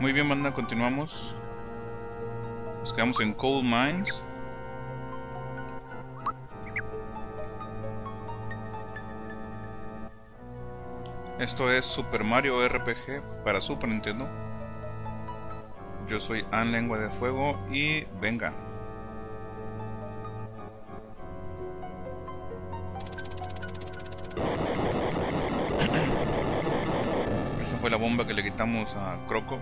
Muy bien, banda, continuamos. Nos quedamos en Coal Mines. Esto es Super Mario RPG para Super Nintendo. Yo soy An Lengua de Fuego y venga. Fue la bomba que le quitamos a Croco.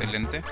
Excelente.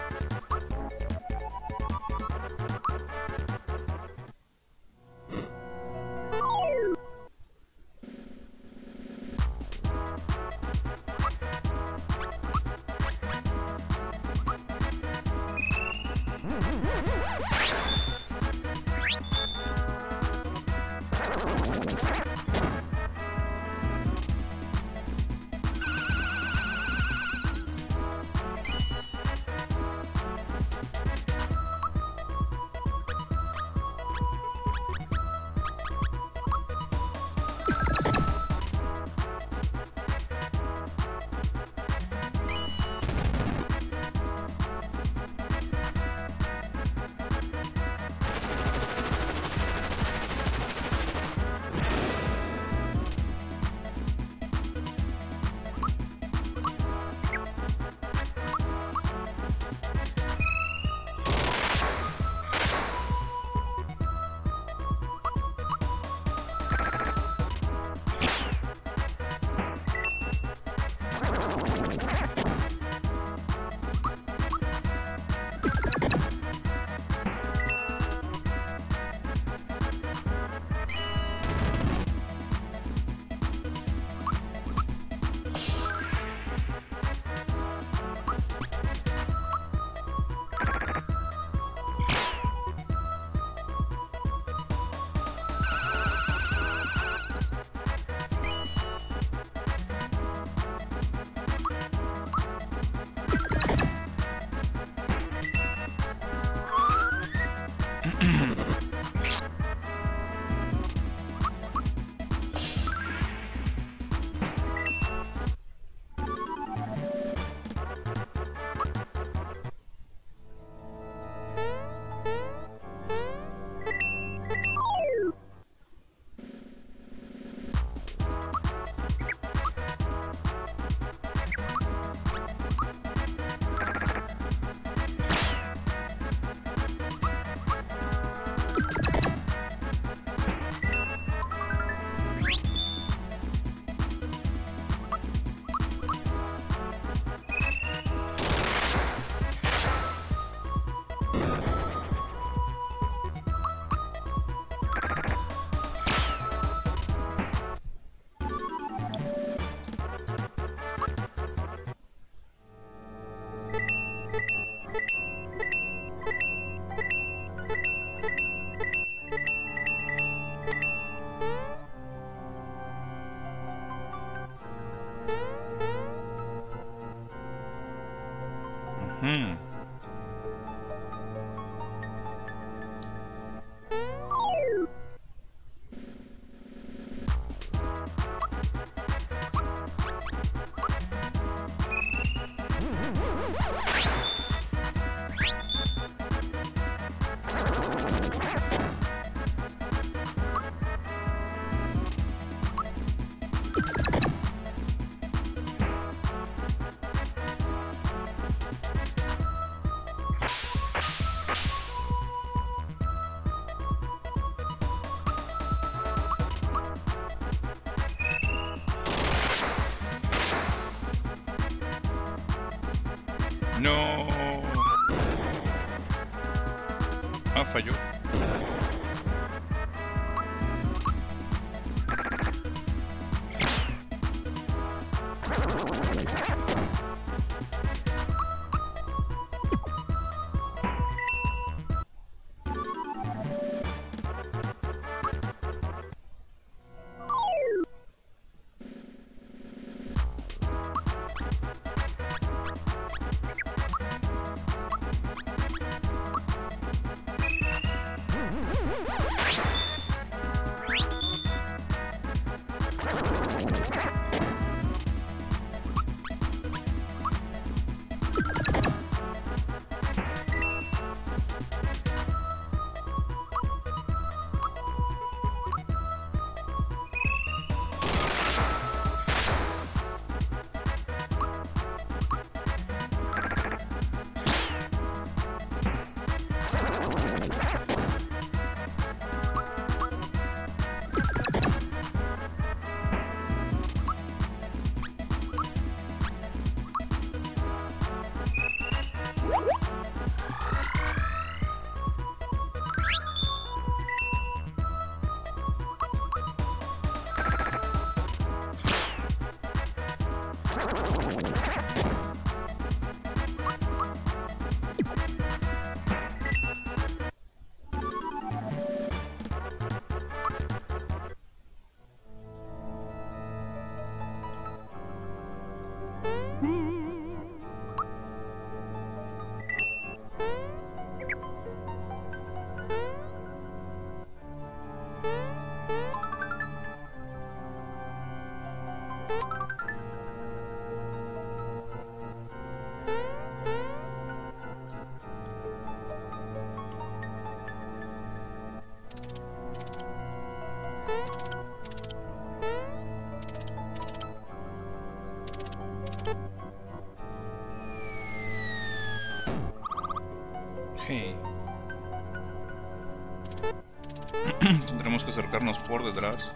Por detrás.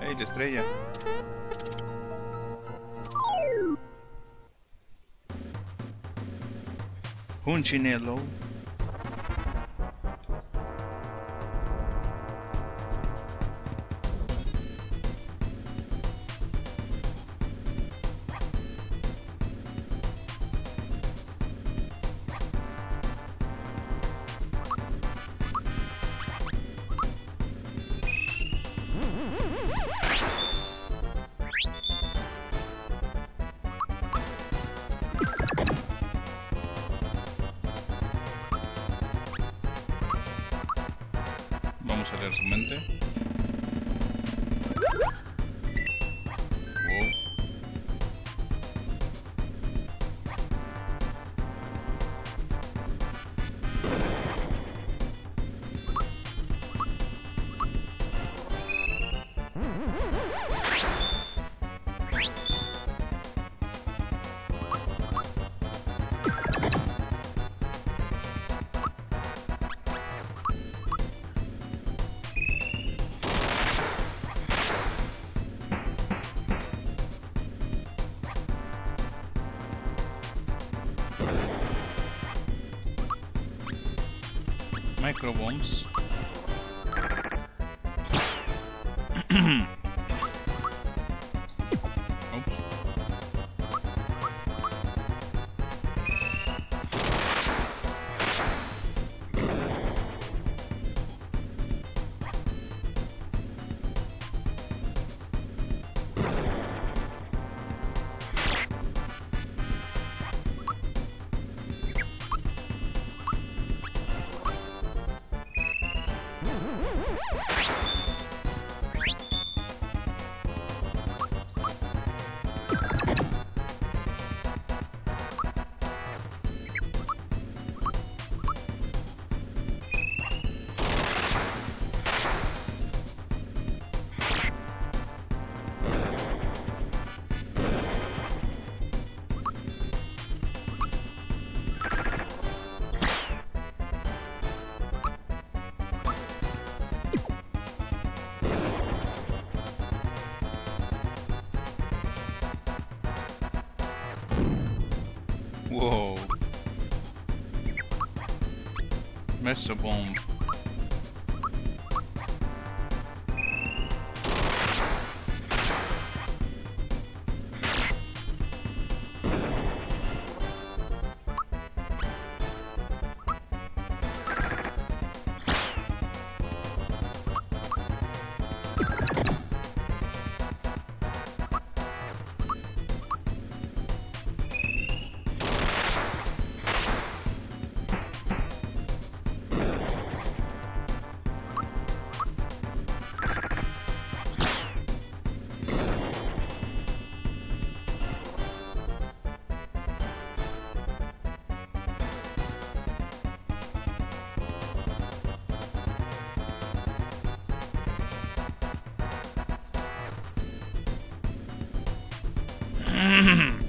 Hey, la estrella. Punchinello. Vamos a su mente. Microbombs. so boom. Mm-hmm.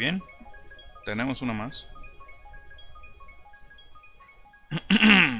Bien. Tenemos una más.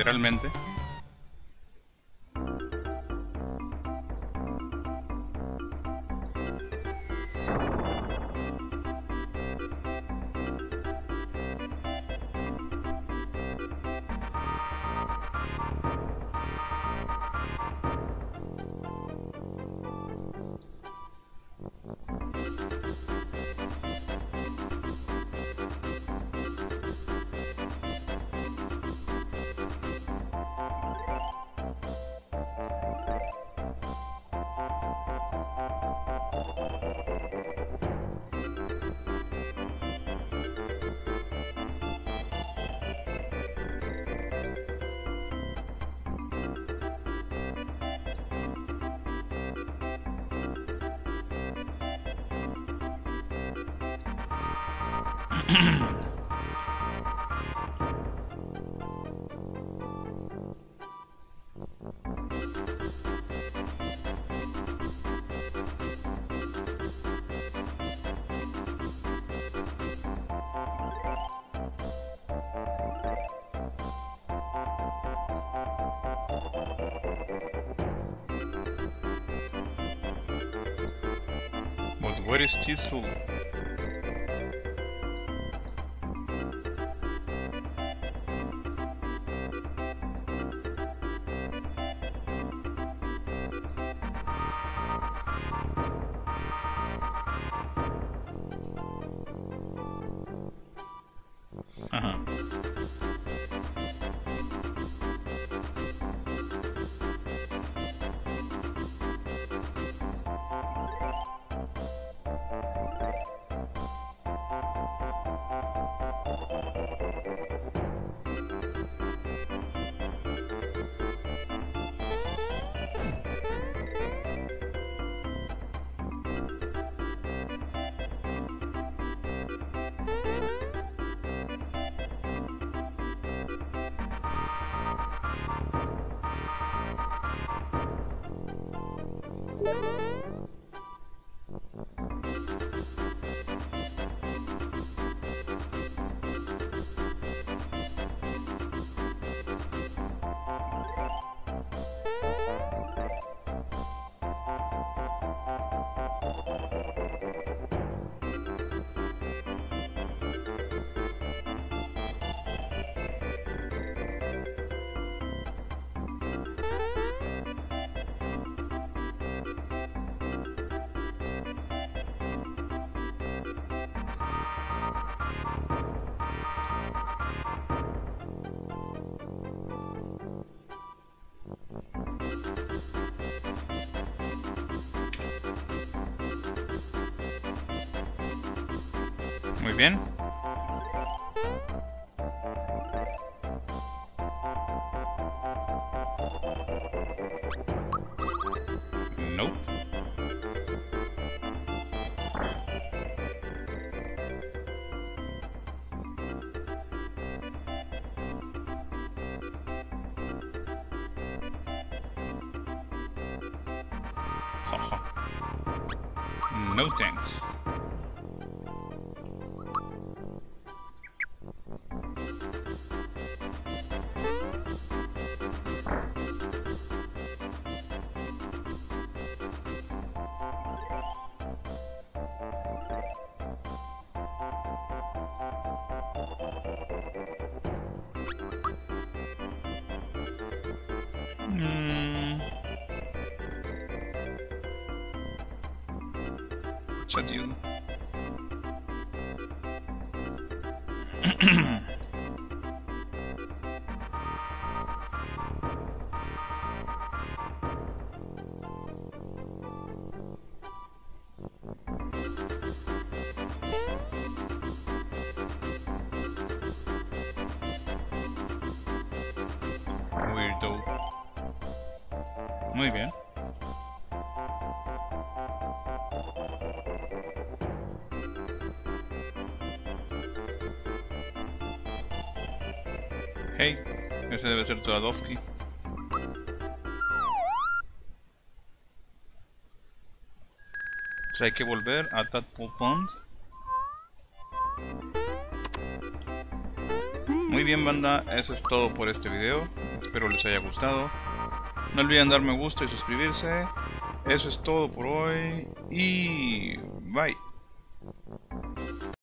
Literalmente. Борис Тисл Muy bien. Hmm. chadinho Muy bien. Hey, ese debe ser Toadovsky. O sea, hay que volver a Tadpole Pond. Muy bien banda, eso es todo por este video. Espero les haya gustado. No olviden dar me gusta y suscribirse. Eso es todo por hoy y bye.